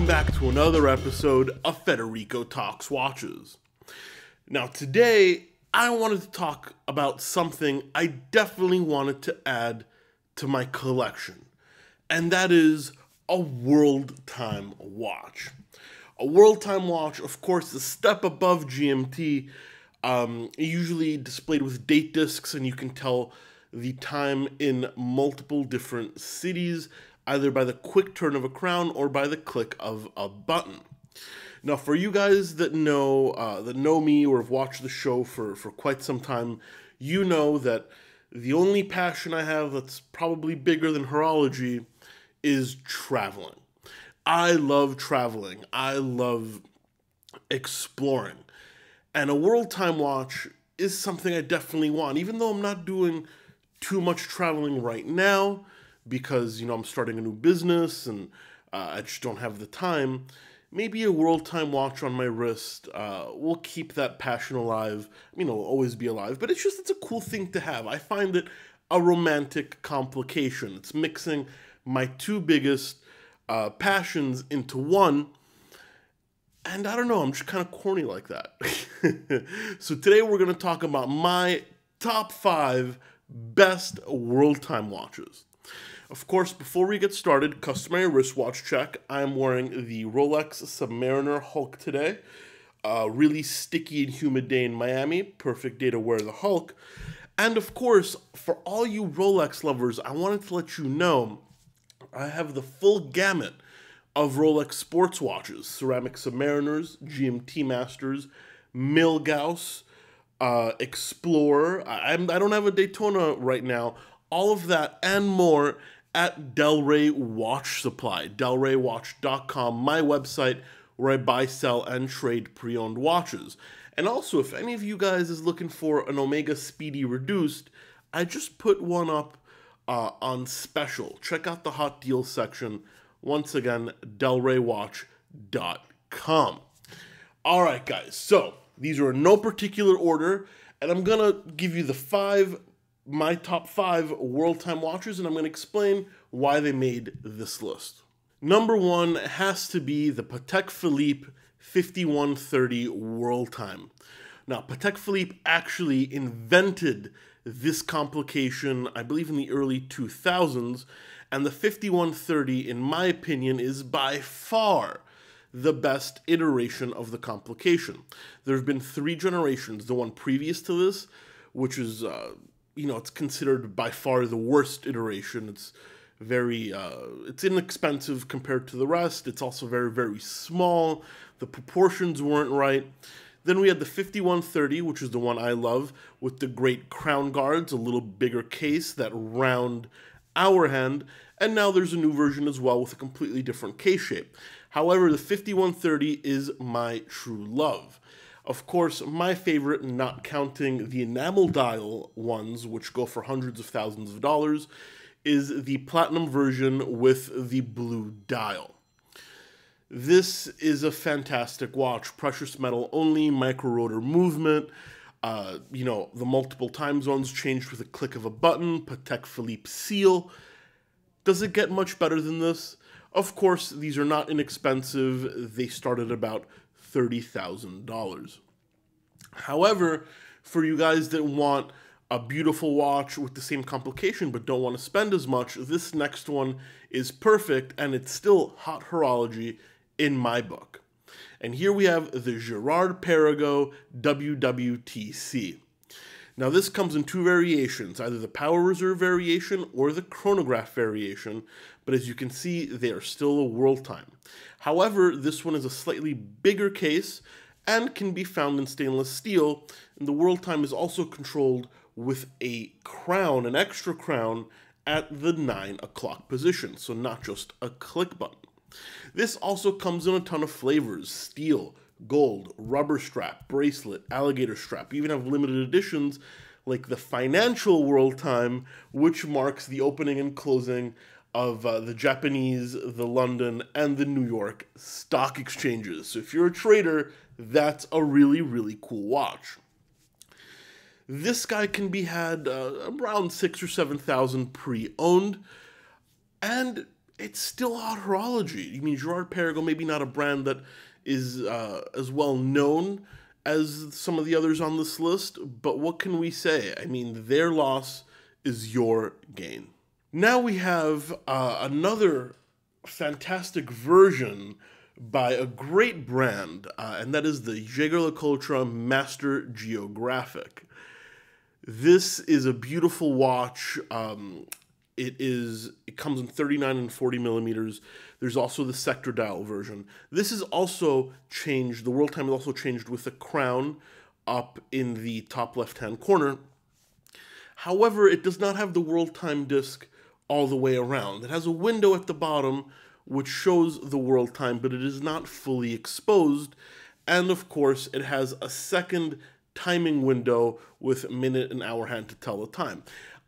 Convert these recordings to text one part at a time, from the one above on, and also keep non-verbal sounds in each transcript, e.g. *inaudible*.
welcome back to another episode of Federico Talks Watches. Now, today I wanted to talk about something I definitely wanted to add to my collection, and that is a world time watch. A world time watch, of course, a step above GMT, um, usually displayed with date discs, and you can tell the time in multiple different cities, either by the quick turn of a crown or by the click of a button. Now, for you guys that know uh, that know me or have watched the show for for quite some time, you know that the only passion I have that's probably bigger than horology is traveling. I love traveling. I love exploring. And a world time watch is something I definitely want, even though I'm not doing too much traveling right now because, you know, I'm starting a new business and uh, I just don't have the time. Maybe a world time watch on my wrist uh, will keep that passion alive. I mean, it'll always be alive, but it's just, it's a cool thing to have. I find it a romantic complication. It's mixing my two biggest uh, passions into one. And I don't know, I'm just kind of corny like that. *laughs* so today we're going to talk about my top five best world time watches. Of course, before we get started, customary wristwatch check. I'm wearing the Rolex Submariner Hulk today. A really sticky and humid day in Miami. Perfect day to wear the Hulk. And of course, for all you Rolex lovers, I wanted to let you know I have the full gamut of Rolex sports watches ceramic submariners, GMT Masters, Milgauss, uh, Explorer. I'm I don't have a Daytona right now. All of that and more at Delray Watch Supply, delraywatch.com, my website where I buy, sell, and trade pre owned watches. And also, if any of you guys is looking for an Omega Speedy Reduced, I just put one up uh, on special. Check out the hot deal section. Once again, delraywatch.com. All right, guys. So these are in no particular order, and I'm gonna give you the five, my top five world time watches, and I'm gonna explain why they made this list. Number one has to be the Patek Philippe 5130 World Time. Now, Patek Philippe actually invented this complication, I believe, in the early 2000s, and the 5130, in my opinion, is by far the best iteration of the complication. There have been three generations. The one previous to this, which is, uh, you know, it's considered by far the worst iteration. It's very, uh, it's inexpensive compared to the rest. It's also very, very small. The proportions weren't right. Then we had the 5130, which is the one I love, with the great crown guards, a little bigger case, that round hour hand, and now there's a new version as well with a completely different case shape. However, the 5130 is my true love. Of course, my favorite, not counting the enamel dial ones, which go for hundreds of thousands of dollars, is the platinum version with the blue dial. This is a fantastic watch. Precious metal only, micro rotor movement. Uh, you know, the multiple time zones changed with a click of a button. Patek Philippe seal. Does it get much better than this? Of course, these are not inexpensive. They start at about $30,000. However, for you guys that want a beautiful watch with the same complication but don't want to spend as much, this next one is perfect and it's still haute horology in my book. And here we have the Girard-Perregaux WWTC. Now this comes in two variations, either the power reserve variation or the chronograph variation, but as you can see, they are still a world time. However, this one is a slightly bigger case and can be found in stainless steel, and the world time is also controlled with a crown, an extra crown, at the 9 o'clock position, so not just a click button. This also comes in a ton of flavors steel, gold, rubber strap, bracelet, alligator strap. You even have limited editions like the Financial World Time, which marks the opening and closing of uh, the Japanese, the London, and the New York stock exchanges. So if you're a trader, that's a really, really cool watch. This guy can be had uh, around six or seven thousand pre-owned, and it's still horology. I mean, Girard Perregaux, maybe not a brand that is uh, as well known as some of the others on this list, but what can we say? I mean, their loss is your gain. Now we have uh, another fantastic version by a great brand, uh, and that is the Jaeger-LeCoultre Master Geographic. This is a beautiful watch. Um, it is it comes in 39 and 40 millimeters. There's also the sector dial version. This is also changed. The world time is also changed with the crown up in the top left hand corner. However, it does not have the world time disc all the way around. It has a window at the bottom which shows the world time, but it is not fully exposed. And of course, it has a second timing window with minute and hour hand to tell the time.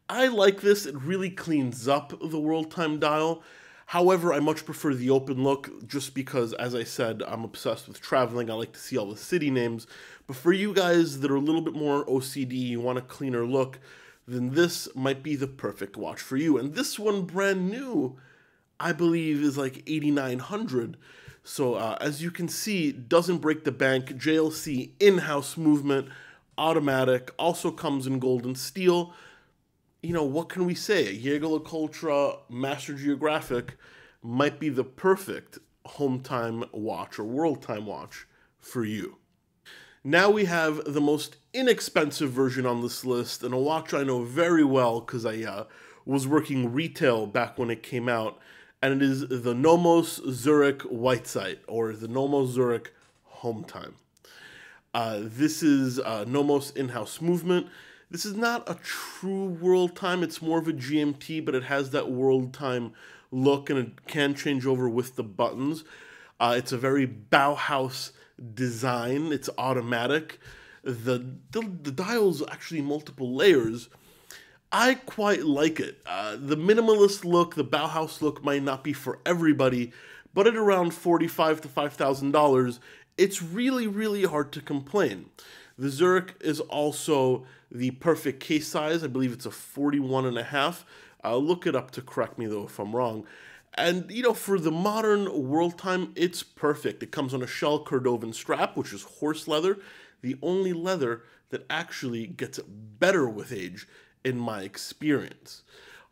I like this. It really cleans up the world time dial. However, I much prefer the open look just because, as I said, I'm obsessed with traveling. I like to see all the city names. But for you guys that are a little bit more OCD, you want a cleaner look, then this might be the perfect watch for you. And this one, brand new, I believe is like 8900 so uh, as you can see, doesn't break the bank. JLC in-house movement, automatic, also comes in gold and steel you know, what can we say? Jaeger-LeCoultre Master Geographic might be the perfect home time watch or world time watch for you. Now we have the most inexpensive version on this list, and a watch I know very well because I uh, was working retail back when it came out, and it is the Nomos Zurich Weltzeit, or the Nomos Zurich Home Time. Uh, this is uh, Nomos in-house movement. This is not a true world time, it's more of a GMT, but it has that world time look and it can change over with the buttons. Uh, it's a very Bauhaus design, it's automatic. The, the, the dial's actually multiple layers. I quite like it. Uh, the minimalist look, the Bauhaus look might not be for everybody, but at around 45 to $5,000, it's really, really hard to complain. The Zurich is also the perfect case size. I believe it's a 41 and a half. I'll look it up to correct me though if I'm wrong. And you know, for the modern world time, it's perfect. It comes on a shell Cordovan strap, which is horse leather, the only leather that actually gets better with age, in my experience.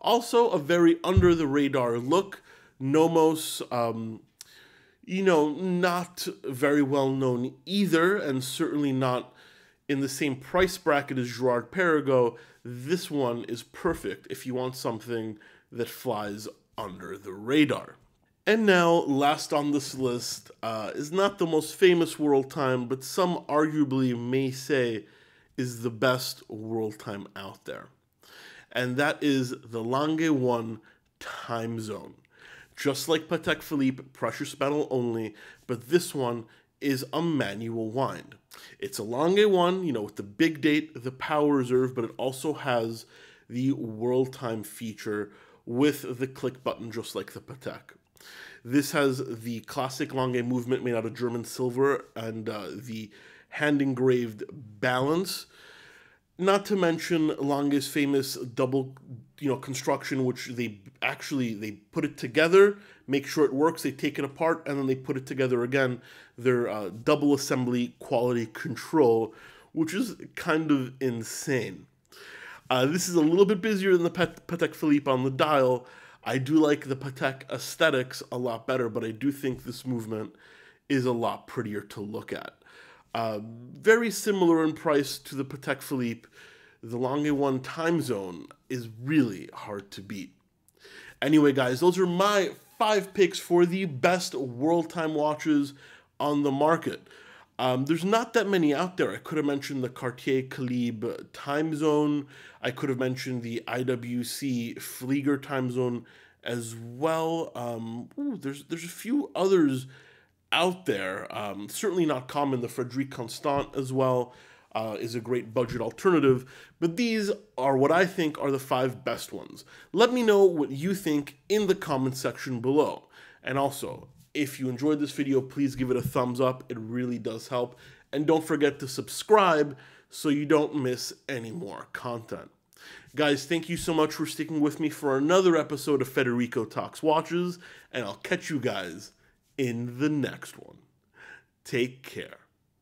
Also, a very under the radar look. Nomos, um, you know, not very well known either, and certainly not in the same price bracket as Girard Perregaux, this one is perfect if you want something that flies under the radar. And now, last on this list, uh, is not the most famous world time, but some arguably may say is the best world time out there. And that is the Lange 1 time zone. Just like Patek Philippe, precious metal only, but this one is a manual wind. It's a Lange one, you know, with the big date, the power reserve, but it also has the world time feature with the click button, just like the Patek. This has the classic Lange movement made out of German silver and uh, the hand engraved balance. Not to mention Lange's famous double, you know, construction, which they actually they put it together, make sure it works. They take it apart and then they put it together again. Their uh, double assembly quality control, which is kind of insane. Uh, this is a little bit busier than the Patek Philippe on the dial. I do like the Patek aesthetics a lot better, but I do think this movement is a lot prettier to look at. Uh, very similar in price to the Patek Philippe. The Lange 1 time zone is really hard to beat. Anyway, guys, those are my five picks for the best world time watches on the market. Um, there's not that many out there. I could have mentioned the Cartier Calibre time zone. I could have mentioned the IWC Flieger time zone as well. Um, ooh, there's there's a few others out there. Um, certainly not common. The Frederique Constant as well uh, is a great budget alternative. But these are what I think are the five best ones. Let me know what you think in the comment section below. And also, if you enjoyed this video, please give it a thumbs up. It really does help. And don't forget to subscribe so you don't miss any more content. Guys, thank you so much for sticking with me for another episode of Federico Talks Watches, and I'll catch you guys in the next one. Take care.